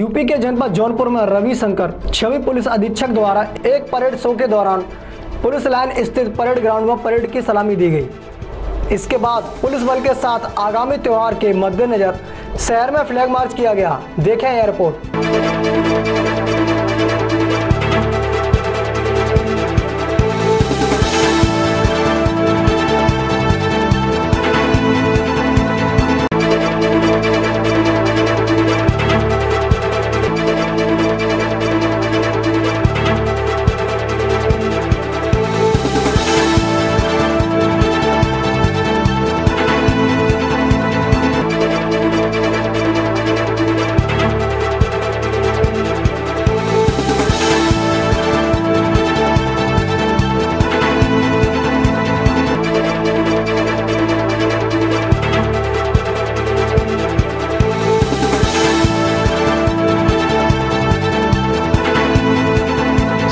UP के जनपद जौनपुर में रविशंकर, छवि पुलिस अधीक्षक द्वारा एक परेड शो के दौरान पुलिस लाइन स्थित परेड ग्राउंड में परेड की सलामी दी गई। इसके बाद पुलिस बल के साथ आगामी त्यौहार के मद्देनजर शहर में फ्लैग मार्च किया गया। देखें यह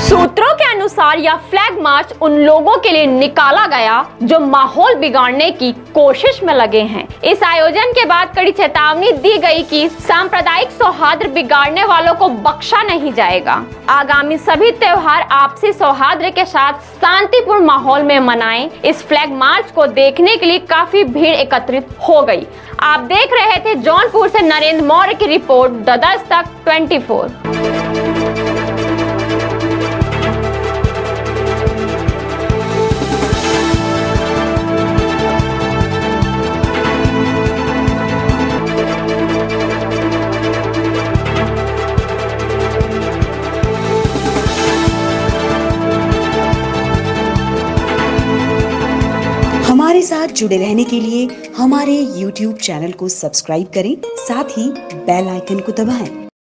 सूत्रों के अनुसार यह फ्लैग मार्च उन लोगों के लिए निकाला गया जो माहौल बिगाड़ने की कोशिश में लगे हैं। इस आयोजन के बाद कड़ी चेतावनी दी गई कि सांप्रदायिक सौहार्द बिगाड़ने वालों को बख्शा नहीं जाएगा। आगामी सभी त्योहार आपसी सौहार्द के साथ शांतिपूर्ण माहौल में मनाएँ। इस फ्लैग मार्च को देखने के लिए काफ़ी भीड़ एकत्रित हो गई। आप देख रहे थे जौनपुर से नरेंद्र मौर्य की रिपोर्ट द दस्तक 24 हमारे साथ जुड़े रहने के लिए हमारे YouTube चैनल को सब्सक्राइब करें, साथ ही बेल आइकन को दबाएँ।